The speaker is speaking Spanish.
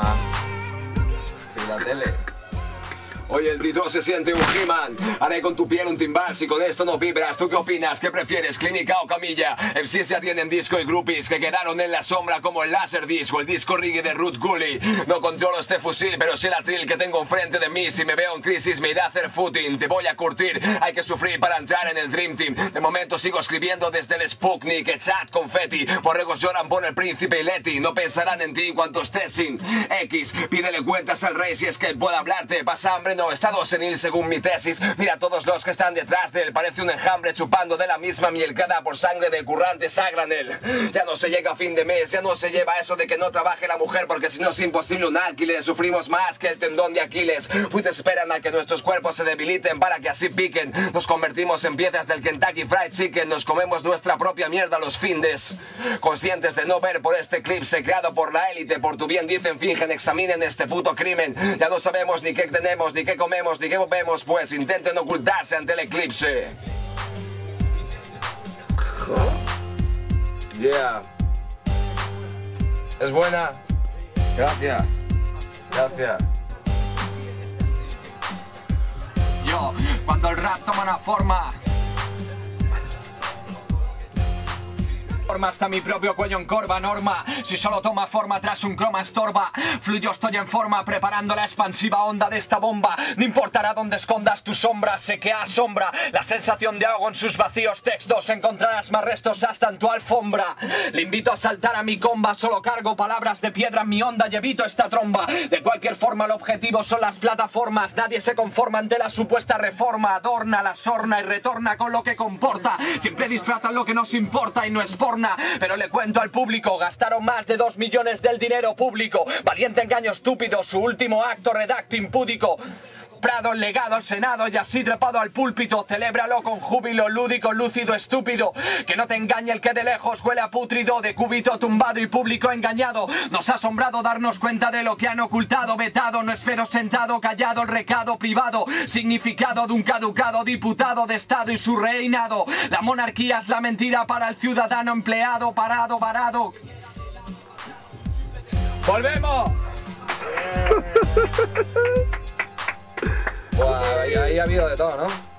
Ah. Y la tele. Hoy el Tito se siente un He-Man. Haré con tu piel un timbal si con esto no vibras. ¿Tú qué opinas? ¿Qué prefieres, clínica o camilla? MCs ya tienen disco y groupies que quedaron en la sombra como el láser disc o el disco reggae de Ruth Gully. No controlo este fusil, pero sé la trill que tengo enfrente de mí. Si me veo en crisis me irá a hacer footing. Te voy a curtir. Hay que sufrir para entrar en el Dream Team. De momento sigo escribiendo desde el Sputnik, chat confetti. Borregos lloran por el príncipe y Leti. No pensarán en ti cuanto estés sin X. Pídele cuentas al rey si es que él puede hablarte. Pasa hambre, no, estado senil según mi tesis. Mira a todos los que están detrás de él. Parece un enjambre chupando de la misma miel cada por sangre de currante sagranel. Ya no se llega a fin de mes, ya no se lleva eso de que no trabaje la mujer porque si no es imposible un alquiler. Sufrimos más que el tendón de Aquiles. Pues esperan a que nuestros cuerpos se debiliten para que así piquen. Nos convertimos en piezas del Kentucky Fried Chicken. Nos comemos nuestra propia mierda los findes. Conscientes de no ver por este eclipse creado por la élite. Por tu bien dicen, fingen, examinen este puto crimen. Ya no sabemos ni qué tenemos, ni qué comemos, ni qué bebemos, pues intenten ocultarse ante el eclipse. Yeah. Es buena. Gracias. Gracias. Yo, cuando el rap toma una forma hasta mi propio cuello en corva norma. Si solo toma forma tras un croma estorba. Fluyo estoy en forma preparando la expansiva onda de esta bomba. No importará dónde escondas tu sombra Sé que asombra. La sensación de algo en sus vacíos textos Encontrarás más restos hasta en tu alfombra. Le invito a saltar a mi comba Solo cargo palabras de piedra en mi onda y evito esta tromba. De cualquier forma el objetivo son las plataformas. Nadie se conforma ante la supuesta reforma. Adorna la sorna y retorna con lo que comporta. Siempre disfrazan lo que nos importa y no es porno pero le cuento al público, gastaron más de dos millones del dinero público. Valiente engaño estúpido, su último acto redacto impúdico. Prado legado al Senado y así trepado al púlpito. Celébralo con júbilo lúdico, lúcido, estúpido. Que no te engañe el que de lejos huele a putrido, de cúbito tumbado y público engañado. Nos ha asombrado darnos cuenta de lo que han ocultado, vetado. No espero sentado, callado el recado privado. Significado de un caducado diputado de Estado y su reinado. La monarquía es la mentira para el ciudadano empleado, parado, varado. ¡Volvemos! ahí ha habido de todo, ¿no?